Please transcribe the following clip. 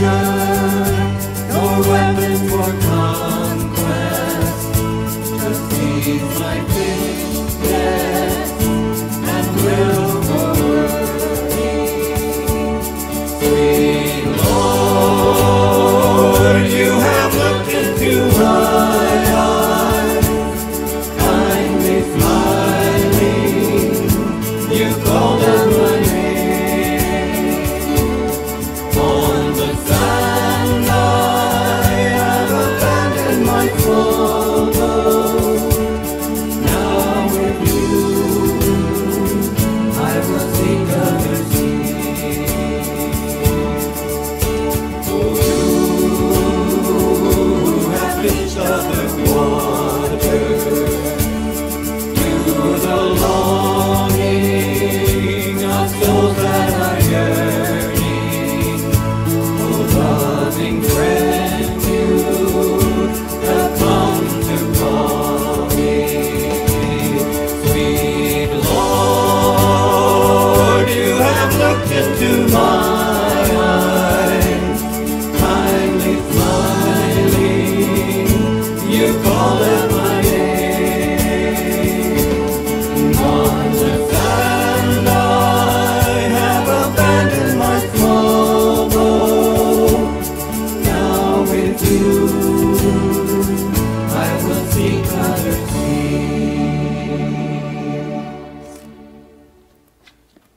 no weapon for conquest.